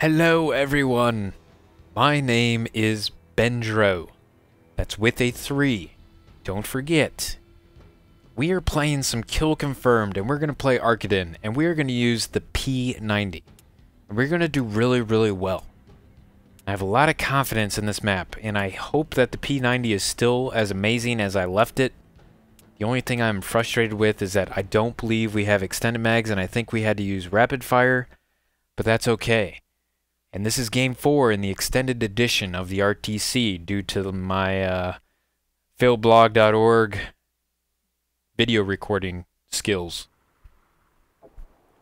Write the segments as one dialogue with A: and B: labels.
A: Hello, everyone. My name is Bendro. That's with a 3. Don't forget. We are playing some Kill Confirmed, and we're going to play Arkaden, and we are going to use the P90. And we're going to do really, really well. I have a lot of confidence in this map, and I hope that the P90 is still as amazing as I left it. The only thing I'm frustrated with is that I don't believe we have extended mags, and I think we had to use rapid fire, but that's okay. And this is game four in the extended edition of the RTC due to my uh, failblog.org video recording skills.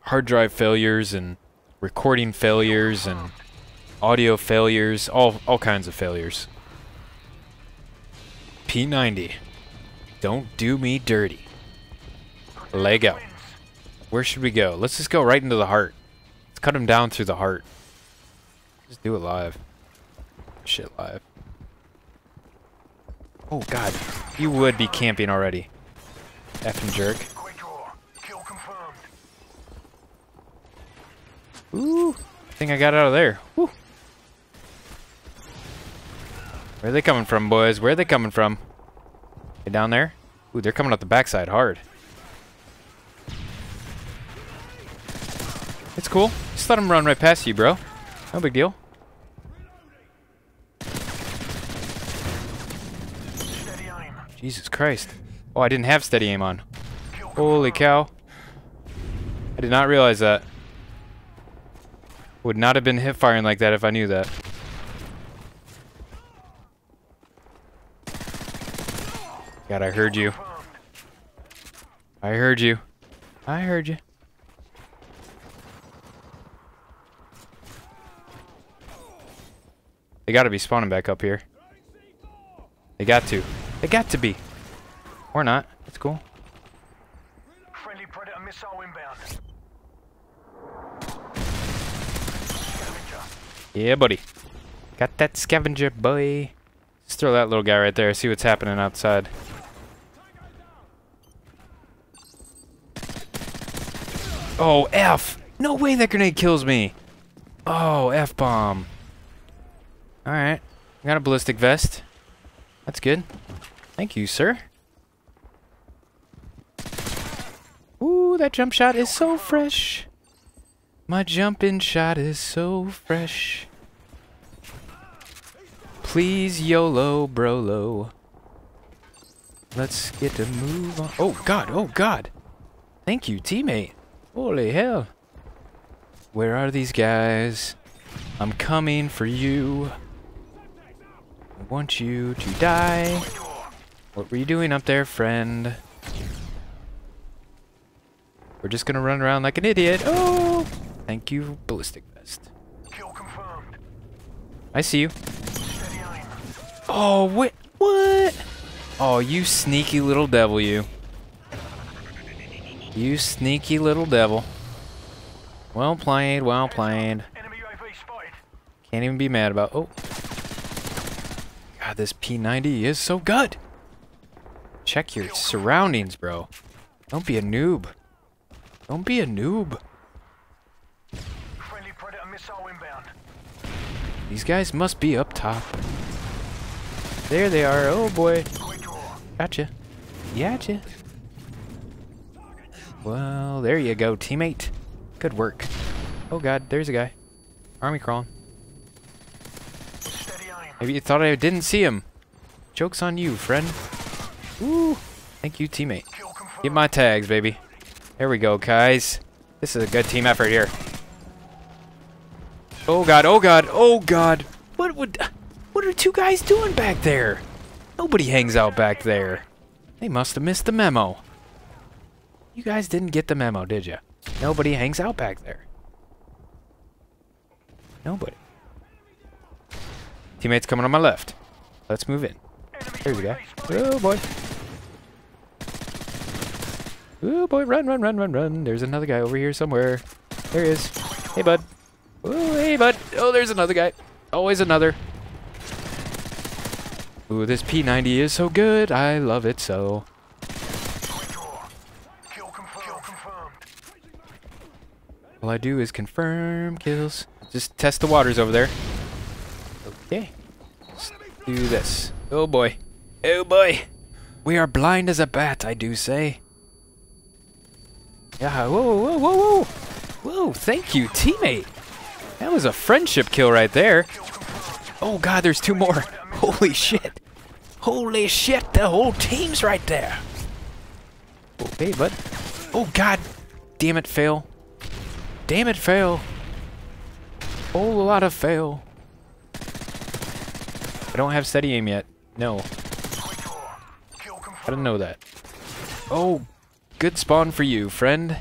A: Hard drive failures and recording failures and audio failures, all, all kinds of failures. P90. Don't do me dirty. Lego. Where should we go? Let's just go right into the heart. Let's cut him down through the heart. Just do it live. Shit live. Oh god. You would be camping already. Effing jerk. Ooh. I think I got out of there. Woo. Where are they coming from, boys? Where are they coming from? Down there? Ooh, they're coming up the backside hard. It's cool. Just let them run right past you, bro. No big deal. Jesus Christ. Oh, I didn't have steady aim on. Holy cow. I did not realize that. Would not have been hip firing like that if I knew that. God, I heard you. I heard you. I heard you. They gotta be spawning back up here. They got to. They got to be. Or not. It's cool.
B: Friendly predator missile inbound.
A: Yeah, buddy. Got that scavenger, boy. Just throw that little guy right there. See what's happening outside. Oh, F! No way that grenade kills me! Oh, F-bomb. Alright. Got a ballistic vest. That's good. Thank you, sir. Ooh, that jump shot is so fresh. My jumping shot is so fresh. Please YOLO brolo. Let's get a move on. Oh god, oh god. Thank you, teammate. Holy hell. Where are these guys? I'm coming for you. I want you to die. What were you doing up there, friend? We're just gonna run around like an idiot. Oh! Thank you, ballistic vest.
B: Kill confirmed.
A: I see you. Oh, wait, what? Oh, you sneaky little devil, you. You sneaky little devil. Well played, well played.
B: Enemy UAV spotted.
A: Can't even be mad about. Oh. God, this P90 is so good. Check your surroundings, bro. Don't be a noob. Don't be a noob.
B: Friendly predator missile inbound.
A: These guys must be up top. There they are. Oh boy. Gotcha. Gotcha. Well, there you go, teammate. Good work. Oh god, there's a guy. Army crawling. Maybe you thought I didn't see him. Joke's on you, friend. Ooh. Thank you, teammate. Get my tags, baby. There we go, guys. This is a good team effort here. Oh god, oh god, oh god. What would what are two guys doing back there? Nobody hangs out back there. They must have missed the memo. You guys didn't get the memo, did you? Nobody hangs out back there. Nobody. Teammates coming on my left. Let's move in.
B: Enemy we spotted.
A: Oh boy. Oh boy, run, run, run, run, run. There's another guy over here somewhere. There he is. Hey, bud. Oh, hey, bud. Oh, there's another guy. Always another. Ooh, this P90 is so good. I love it so. All I do is confirm kills. Just test the waters over there. Okay. Let's do this. Oh boy. Oh boy. We are blind as a bat, I do say. Yeah, whoa, whoa, whoa, whoa. Whoa, thank you, teammate. That was a friendship kill right there. Oh god, there's two more. Holy shit. Holy shit, the whole team's right there. Okay, bud. Oh god. Damn it, fail. Damn it, fail. Whole lot of fail. I don't have steady aim yet. No. I didn't know that. Oh, good spawn for you, friend.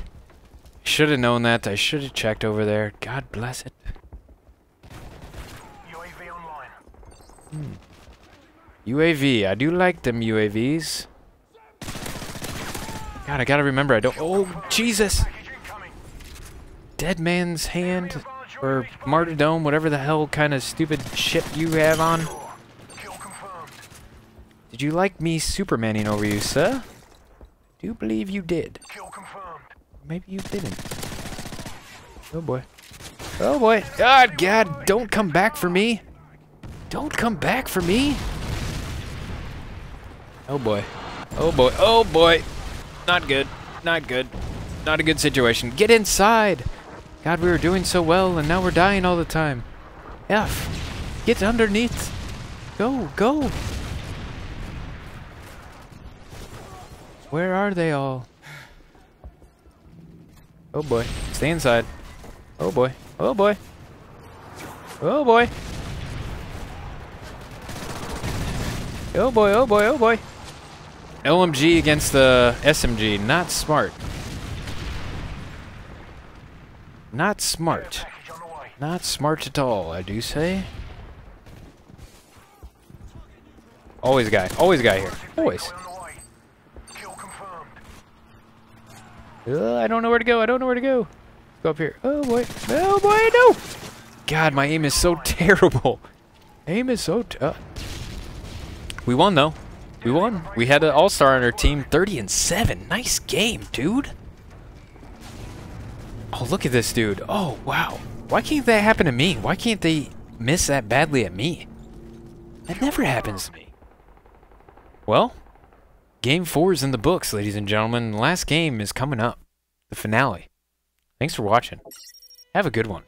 A: Should have known that. I should have checked over there. God bless it.
B: UAV online. Hmm.
A: UAV. I do like them UAVs. God, I gotta remember. I don't. Oh, Jesus! Dead man's hand or martyrdom, whatever the hell kind of stupid shit you have on. Did you like me supermaning over you, sir? Do you believe you did.
B: Kill confirmed.
A: Maybe you didn't. Oh boy. Oh boy. God, God, don't come back for me. Don't come back for me. Oh boy. Oh boy. Oh boy. Not good. Not good. Not a good situation. Get inside. God, we were doing so well and now we're dying all the time. F. Get underneath. Go, go. Where are they all? Oh boy. Stay inside. Oh boy. Oh boy. Oh boy. Oh boy, oh boy, oh boy. LMG against the SMG. Not smart. Not smart.
B: Package on the way.
A: Not smart at all, I do say. Always a guy. Always a guy here. Always.
B: Decoy on the way. Kill confirmed.
A: Uh, I don't know where to go. I don't know where to go. Go up here. Oh boy. Oh boy, no! God, my aim is so terrible. Aim is so t- uh. We won though. We won. We had an all-star on our team, 30 and 7. Nice game, dude. Oh, look at this dude. Oh, wow. Why can't that happen to me? Why can't they miss that badly at me? That never happens to me. Well, Game four is in the books, ladies and gentlemen. The last game is coming up. The finale. Thanks for watching. Have a good one.